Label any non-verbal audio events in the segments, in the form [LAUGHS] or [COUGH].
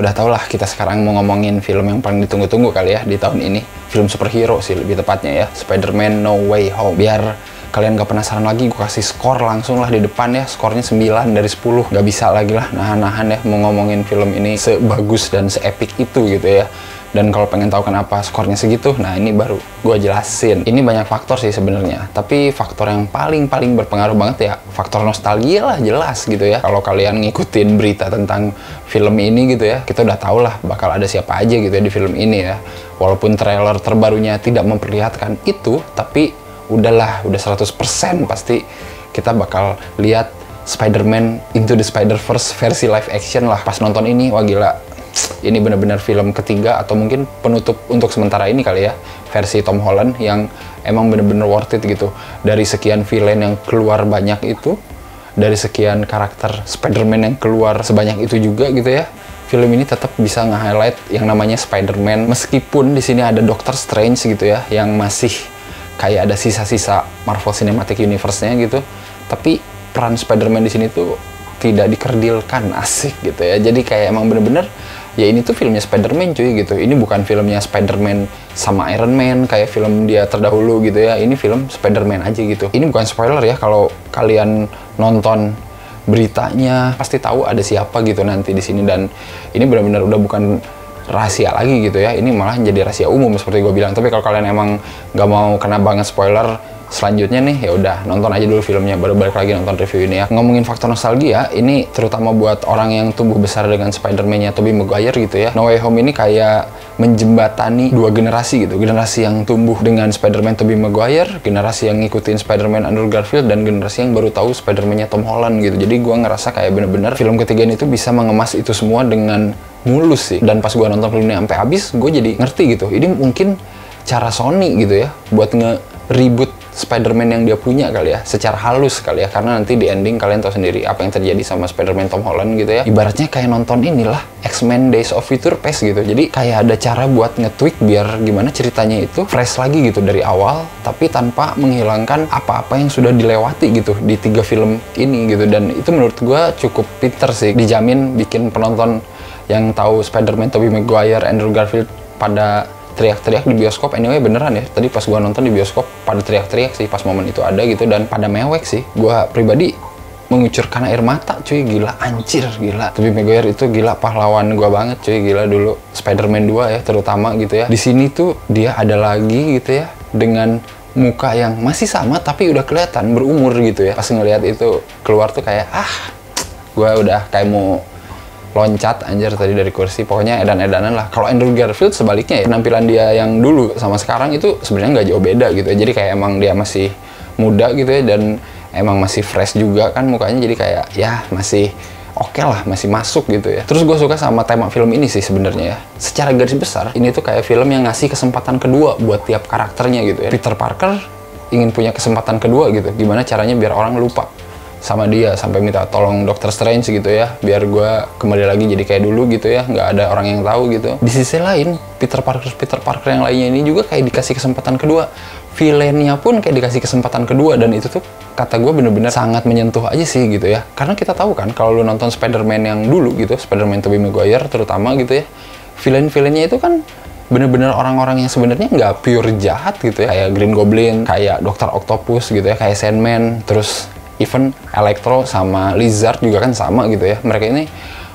udah tau lah kita sekarang mau ngomongin film yang paling ditunggu-tunggu kali ya di tahun ini. Film superhero sih lebih tepatnya ya. Spider-Man No Way Home. Biar kalian gak penasaran lagi, gue kasih skor langsung lah di depan ya. Skornya 9 dari 10. Gak bisa lagi lah nahan-nahan ya mau ngomongin film ini sebagus dan seepik itu gitu ya. Dan kalau pengen tahu kenapa skornya segitu, nah ini baru gue jelasin. Ini banyak faktor sih sebenarnya, tapi faktor yang paling-paling berpengaruh banget ya faktor nostalgia lah jelas gitu ya. Kalau kalian ngikutin berita tentang film ini gitu ya, kita udah tau lah bakal ada siapa aja gitu ya di film ini ya. Walaupun trailer terbarunya tidak memperlihatkan itu, tapi udahlah, udah 100% pasti kita bakal lihat Spider-Man Into the Spider-Verse versi live action lah. Pas nonton ini, wah gila, ini benar-benar film ketiga atau mungkin penutup untuk sementara ini kali ya versi Tom Holland yang emang benar-benar worth it gitu. Dari sekian villain yang keluar banyak itu dari sekian karakter Spider-Man yang keluar sebanyak itu juga gitu ya film ini tetap bisa nge-highlight yang namanya Spider-Man. Meskipun di sini ada Doctor Strange gitu ya yang masih kayak ada sisa-sisa Marvel Cinematic Universe-nya gitu. Tapi peran Spider-Man di sini tuh tidak dikerdilkan asik gitu ya. Jadi kayak emang bener-bener ya ini tuh filmnya Spider-Man cuy gitu. Ini bukan filmnya Spider-Man sama Iron Man kayak film dia terdahulu gitu ya. Ini film Spider-Man aja gitu. Ini bukan spoiler ya kalau kalian nonton beritanya pasti tahu ada siapa gitu nanti di sini. Dan ini benar-benar udah bukan rahasia lagi gitu ya. Ini malah jadi rahasia umum seperti gue bilang. Tapi kalau kalian emang nggak mau kena banget spoiler selanjutnya nih ya udah nonton aja dulu filmnya baru balik lagi nonton review ini ya. Ngomongin faktor nostalgia ini terutama buat orang yang tumbuh besar dengan Spider-Man-nya Tobey Maguire gitu ya. No Way Home ini kayak menjembatani dua generasi gitu. Generasi yang tumbuh dengan Spider-Man Tobey Maguire generasi yang ngikutin Spider-Man Andrew Garfield dan generasi yang baru tahu Spider-Man-nya Tom Holland gitu. Jadi gua ngerasa kayak bener-bener film ketiga ini tuh bisa mengemas itu semua dengan mulus sih. Dan pas gua nonton filmnya sampai habis gue jadi ngerti gitu. Ini mungkin cara Sony gitu ya buat nge-reboot Spider-Man yang dia punya kali ya, secara halus kali ya, karena nanti di ending kalian tahu sendiri apa yang terjadi sama Spider-Man Tom Holland gitu ya. Ibaratnya kayak nonton inilah X-Men Days of Future Past gitu. Jadi kayak ada cara buat nge-tweak biar gimana ceritanya itu fresh lagi gitu dari awal, tapi tanpa menghilangkan apa-apa yang sudah dilewati gitu di tiga film ini gitu. Dan itu menurut gue cukup pinter sih, dijamin bikin penonton yang tahu Spider-Man Tobey Maguire, Andrew Garfield pada teriak-teriak di bioskop. Anyway beneran ya. Tadi pas gua nonton di bioskop pada teriak-teriak sih pas momen itu ada gitu. Dan pada mewek sih. Gua pribadi mengucurkan air mata cuy. Gila anjir gila. Tapi Maguire itu gila pahlawan gua banget cuy. Gila dulu Spider-Man 2 ya terutama gitu ya. Di sini tuh dia ada lagi gitu ya dengan muka yang masih sama tapi udah kelihatan berumur gitu ya. Pas ngelihat itu keluar tuh kayak ah gua udah kayak mau loncat anjir tadi dari kursi. Pokoknya edan-edanan lah. Kalau Andrew Garfield sebaliknya ya penampilan dia yang dulu sama sekarang itu sebenarnya nggak jauh beda gitu ya. Jadi kayak emang dia masih muda gitu ya dan emang masih fresh juga kan mukanya. Jadi kayak ya masih oke okay lah masih masuk gitu ya. Terus gue suka sama tema film ini sih sebenarnya ya. Secara garis besar ini tuh kayak film yang ngasih kesempatan kedua buat tiap karakternya gitu ya. Peter Parker ingin punya kesempatan kedua gitu. Gimana caranya biar orang lupa sama dia sampai minta tolong dokter Strange gitu ya biar gue kembali lagi jadi kayak dulu gitu ya nggak ada orang yang tahu gitu. Di sisi lain Peter Parker Peter Parker yang lainnya ini juga kayak dikasih kesempatan kedua. Villainnya pun kayak dikasih kesempatan kedua dan itu tuh kata gue bener-bener sangat menyentuh aja sih gitu ya. Karena kita tahu kan kalau lu nonton Spider-Man yang dulu gitu Spider-Man Tobey Maguire terutama gitu ya villain-villainnya itu kan bener-bener orang-orang yang sebenarnya nggak pure jahat gitu ya. Kayak Green Goblin kayak Dokter Octopus gitu ya kayak Sandman terus even Electro sama Lizard juga kan sama gitu ya. Mereka ini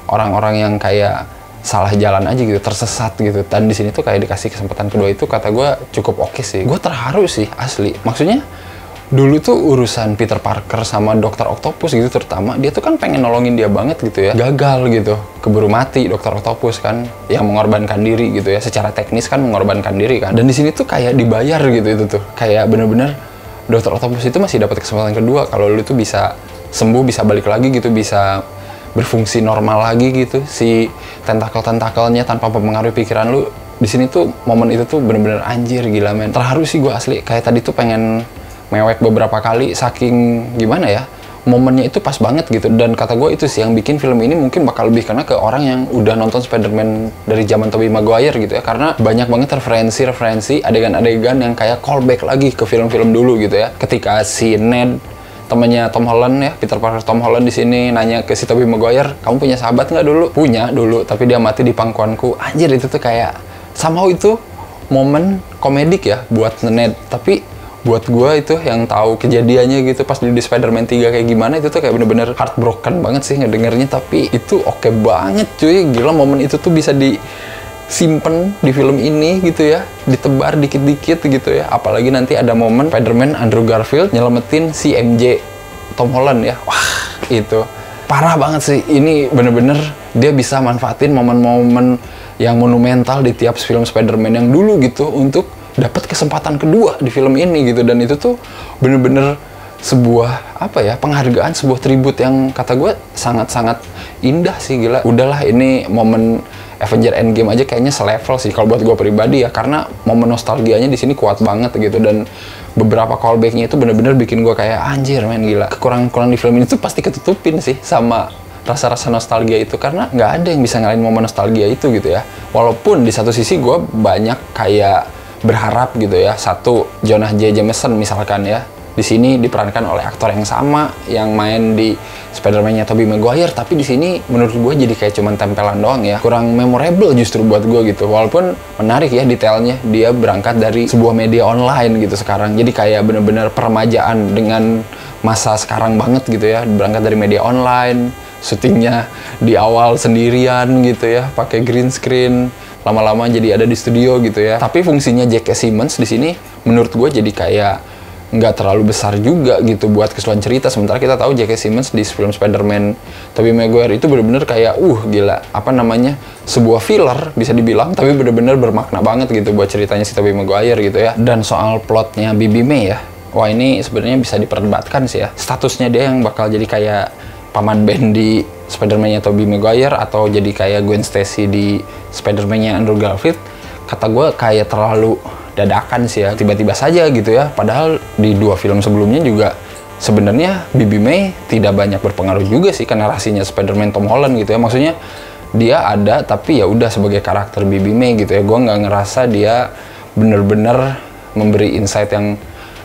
orang-orang yang kayak salah jalan aja gitu tersesat gitu. Dan di sini tuh kayak dikasih kesempatan kedua itu kata gue cukup oke okay sih. Gue terharu sih asli. Maksudnya dulu tuh urusan Peter Parker sama Dokter Octopus gitu terutama dia tuh kan pengen nolongin dia banget gitu ya. Gagal gitu. Keburu mati Dokter Octopus kan yang mengorbankan diri gitu ya. Secara teknis kan mengorbankan diri kan. Dan di sini tuh kayak dibayar gitu itu tuh. Kayak bener-bener dokter otopus itu masih dapat kesempatan kedua. Kalau lu tuh bisa sembuh bisa balik lagi gitu bisa berfungsi normal lagi gitu. Si tentakel tentakelnya tanpa mempengaruhi pikiran lu di sini tuh momen itu tuh bener-bener anjir gila men. Terharu sih gue asli. Kayak tadi tuh pengen mewek beberapa kali saking gimana ya momennya itu pas banget gitu. Dan kata gue itu sih yang bikin film ini mungkin bakal lebih karena ke orang yang udah nonton Spider-Man dari zaman Tobey Maguire gitu ya. Karena banyak banget referensi-referensi adegan-adegan yang kayak callback lagi ke film-film dulu gitu ya. Ketika si Ned temannya Tom Holland ya Peter Parker Tom Holland di sini nanya ke si Tobey Maguire kamu punya sahabat nggak dulu? Punya dulu. Tapi dia mati di pangkuanku. Anjir itu tuh kayak somehow itu momen komedik ya buat Ned. Tapi buat gue itu yang tahu kejadiannya gitu pas di Spider-Man 3 kayak gimana itu tuh kayak bener-bener heartbroken banget sih ngedengernya. Tapi itu oke okay banget cuy. Gila momen itu tuh bisa di simpen di film ini gitu ya. Ditebar dikit-dikit gitu ya. Apalagi nanti ada momen Spider-Man Andrew Garfield nyelamatin si MJ Tom Holland ya. Wah itu parah banget sih. Ini bener-bener dia bisa manfaatin momen-momen yang monumental di tiap film Spider-Man yang dulu gitu untuk dapat kesempatan kedua di film ini gitu. Dan itu tuh bener-bener sebuah apa ya penghargaan sebuah tribut yang kata gue sangat-sangat indah sih gila. Udahlah ini momen Avenger Endgame aja kayaknya selevel sih kalau buat gue pribadi ya. Karena momen nostalgianya di sini kuat banget gitu. Dan beberapa callbacknya itu bener-bener bikin gue kayak anjir men gila. Kekurangan-kekurangan di film ini tuh pasti ketutupin sih sama rasa-rasa nostalgia itu. Karena nggak ada yang bisa ngalahin momen nostalgia itu gitu ya. Walaupun di satu sisi gue banyak kayak berharap gitu ya satu Jonah J. Jameson misalkan ya di sini diperankan oleh aktor yang sama yang main di Spider-Man-nya Tobey Maguire tapi di sini menurut gue jadi kayak cuman tempelan doang ya kurang memorable justru buat gue gitu walaupun menarik ya detailnya dia berangkat dari sebuah media online gitu sekarang jadi kayak bener-bener peremajaan dengan masa sekarang banget gitu ya berangkat dari media online syutingnya di awal sendirian gitu ya pakai green screen lama-lama jadi ada di studio gitu ya tapi fungsinya J.K. Simmons di sini menurut gue jadi kayak nggak terlalu besar juga gitu buat keseluruhan cerita sementara kita tahu J.K. Simmons di film Spider-Man Tobey Maguire itu bener-bener kayak uh gila apa namanya sebuah filler bisa dibilang tapi bener-bener bermakna banget gitu buat ceritanya si Tobey Maguire gitu ya dan soal plotnya Bibi May ya wah ini sebenarnya bisa diperdebatkan sih ya statusnya dia yang bakal jadi kayak paman Ben di Spider-Man-nya Tobey Maguire atau jadi kayak Gwen Stacy di Spider-Man-nya Andrew Garfield kata gue kayak terlalu dadakan sih ya tiba-tiba saja gitu ya. Padahal di dua film sebelumnya juga sebenarnya Bibi May tidak banyak berpengaruh juga sih ke narasinya Spider-Man Tom Holland gitu ya. Maksudnya dia ada tapi ya udah sebagai karakter Bibi May gitu ya. Gue nggak ngerasa dia bener-bener memberi insight yang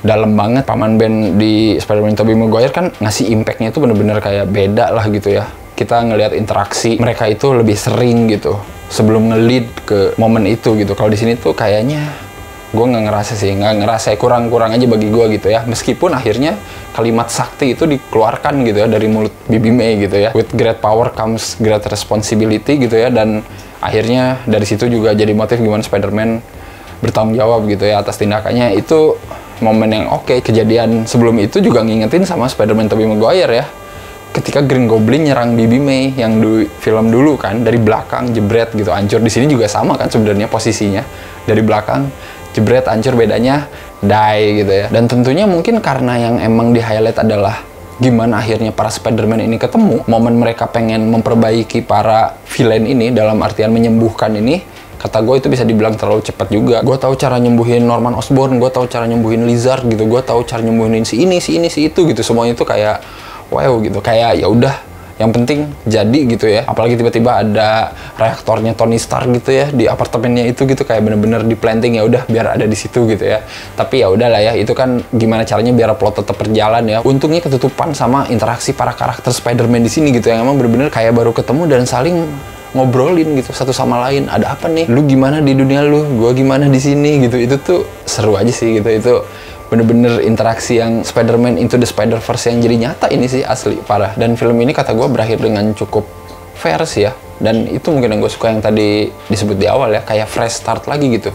dalam banget. Paman Ben di Spider-Man Tobey Maguire kan ngasih impactnya itu bener-bener kayak beda lah gitu ya kita ngelihat interaksi mereka itu lebih sering gitu sebelum nge-lead ke momen itu gitu. Kalau di sini tuh kayaknya gue nggak ngerasa sih nggak ngerasa kurang-kurang aja bagi gue gitu ya. Meskipun akhirnya kalimat sakti itu dikeluarkan gitu ya dari mulut Bibi May gitu ya. With great power comes great responsibility gitu ya. Dan akhirnya dari situ juga jadi motif gimana Spider-Man bertanggung jawab gitu ya atas tindakannya. Itu momen yang oke okay. kejadian sebelum itu juga ngingetin sama Spider-Man Tobey Maguire ya ketika Green Goblin nyerang Bibi May yang di film dulu kan dari belakang jebret gitu hancur. Di sini juga sama kan sebenarnya posisinya. Dari belakang jebret hancur bedanya die gitu ya. Dan tentunya mungkin karena yang emang di highlight adalah gimana akhirnya para Spider-Man ini ketemu momen mereka pengen memperbaiki para villain ini dalam artian menyembuhkan ini kata gue itu bisa dibilang terlalu cepat juga. Gue tahu cara nyembuhin Norman Osborn gue tahu cara nyembuhin Lizard gitu gue tahu cara nyembuhin si ini si ini si itu gitu. Semuanya itu kayak wow gitu. Kayak ya udah yang penting jadi gitu ya. Apalagi tiba-tiba ada reaktornya Tony Stark gitu ya di apartemennya itu gitu kayak bener-bener di planting ya udah biar ada di situ gitu ya. Tapi ya udahlah ya itu kan gimana caranya biar plot tetap berjalan ya. Untungnya ketutupan sama interaksi para karakter Spider-Man di sini gitu yang emang bener-bener kayak baru ketemu dan saling ngobrolin gitu satu sama lain. Ada apa nih? Lu gimana di dunia lu? Gua gimana di sini gitu. Itu tuh seru aja sih gitu. Itu bener-bener interaksi yang Spider-Man Into the Spider-Verse yang jadi nyata ini sih asli parah. Dan film ini kata gue berakhir dengan cukup fair sih ya. Dan itu mungkin yang gue suka yang tadi disebut di awal ya kayak fresh start lagi gitu.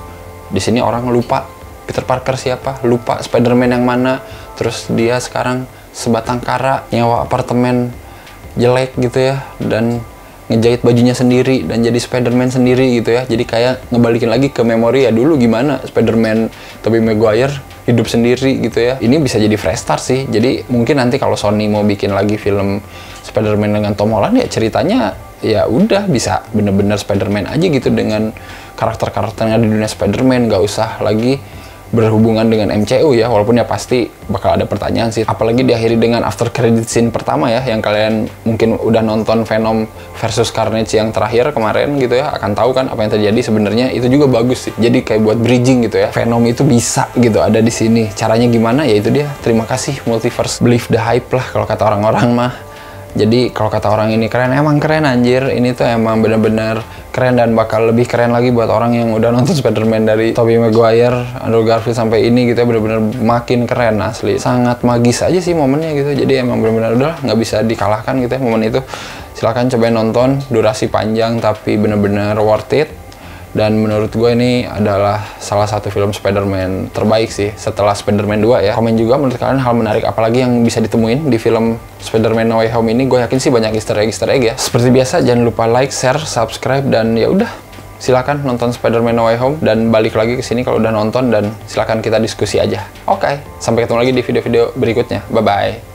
Di sini orang lupa Peter Parker siapa lupa Spider-Man yang mana. Terus dia sekarang sebatang kara nyawa apartemen jelek gitu ya. Dan ngejahit bajunya sendiri dan jadi Spider-Man sendiri gitu ya. Jadi kayak ngebalikin lagi ke memori ya dulu gimana Spider-Man Tobey Maguire hidup sendiri gitu ya. Ini bisa jadi fresh start sih. Jadi mungkin nanti kalau Sony mau bikin lagi film Spider-Man dengan Tom Holland ya ceritanya ya udah bisa bener-bener Spider-Man aja gitu dengan karakter-karakternya di dunia Spider-Man. Gak usah lagi berhubungan dengan MCU ya walaupun ya pasti bakal ada pertanyaan sih. Apalagi diakhiri dengan after credit scene pertama ya yang kalian mungkin udah nonton Venom versus Carnage yang terakhir kemarin gitu ya akan tahu kan apa yang terjadi. Sebenarnya itu juga bagus sih. Jadi kayak buat bridging gitu ya Venom itu bisa gitu ada di sini. Caranya gimana? Ya itu dia. Terima kasih multiverse. Believe the hype lah kalau kata orang-orang mah. Jadi kalau kata orang ini keren, emang keren anjir. Ini tuh emang bener-bener keren dan bakal lebih keren lagi buat orang yang udah nonton [LAUGHS] Spider-Man dari Tobey Maguire, Andrew Garfield sampai ini gitu ya bener-bener makin keren asli. Sangat magis aja sih momennya gitu. Jadi emang bener-bener udah nggak bisa dikalahkan gitu ya momen itu. Silahkan cobain nonton, durasi panjang tapi bener-bener worth it dan menurut gue ini adalah salah satu film Spider-Man terbaik sih setelah Spider-Man 2 ya. Komen juga menurut kalian hal menarik apalagi yang bisa ditemuin di film Spider-Man No Way Home ini. Gue yakin sih banyak easter egg easter egg ya. Seperti biasa jangan lupa like, share, subscribe dan ya udah silakan nonton Spider-Man No Way Home dan balik lagi ke sini kalau udah nonton dan silakan kita diskusi aja. Oke, okay, sampai ketemu lagi di video-video berikutnya. Bye bye.